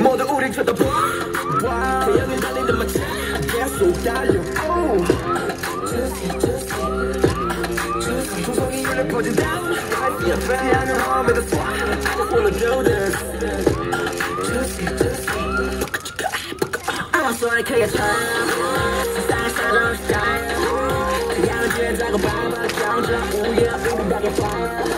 모두 우리 쳐다봐 태양을 달리는 마차 계속 달려 Oh. Juicy, juicy. Juicy. 조성이 울려 퍼진다 I feel bad 하늘 험에도 swat I just wanna do this Juicy, juicy. I'm so like a child 세상을 새로운 스타일 그냥 죄자고 밟아 경자 우야 우리 다게 fire 뭘 따라가려 해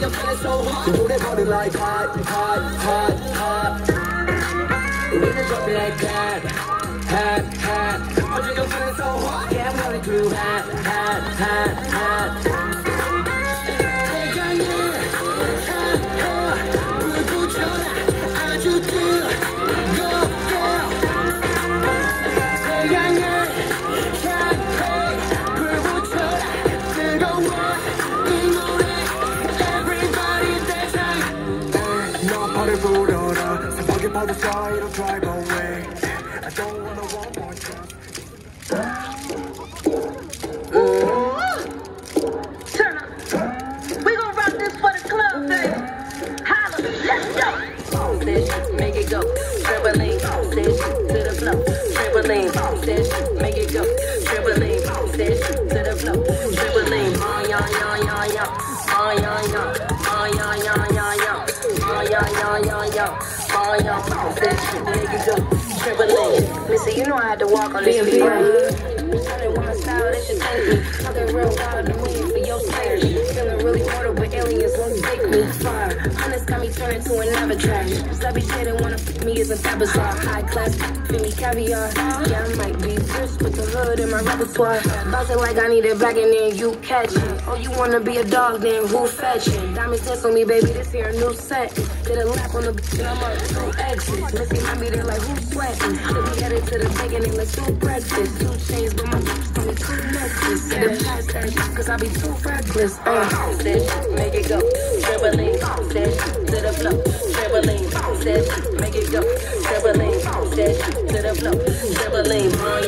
hot. 어제 옆에 so hot. 노래 버리 like hot, hot, hot, hot. 우리는 dropping like hot, hot, hot. 어제 옆에 so hot. Yeah, I'm running too hot, hot, hot, hot. 태양이 hot, hot. 불 붙여라 아주 뜨겁게. 태양이 another side of drive away. I don't wanna want more chance. Turn up. We gonna rock this for the club, baby. Holla, let's go. Make it go. Make it go. Ah, yeah, yeah, yeah, yeah, ah, ah, yeah, yeah, yeah, yeah, yeah, yeah, yeah, yeah, yeah. Yeah, said she make it go. Trampoline, Missy, you know I had to walk on this feet. I didn't want to style, they should me. Talking real wild for your. Me far. Honest got me turning to an avatar. Stubby shit and wanna fuck me isn't that bizarre. High class, feed me caviar. Yeah, I might be rich, with the hood in my repertoire. Bouncing like I need it back and then you catch it. Oh, you wanna be a dog, then who fetch it? Diamonds dance on me, baby, this here a new set. Did a lap on the beach and I'm up two exits. Missy my meter like who's sweating? To be headed to the bacon and let's do breakfast. Two chains, but my cause I be too reckless. Uh, make it go. Said to the flow. Said make it go. Said to the flow. Trampoline, oh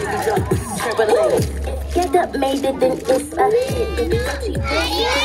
make it go. Trampoline. Get up, made it, then it's a hit.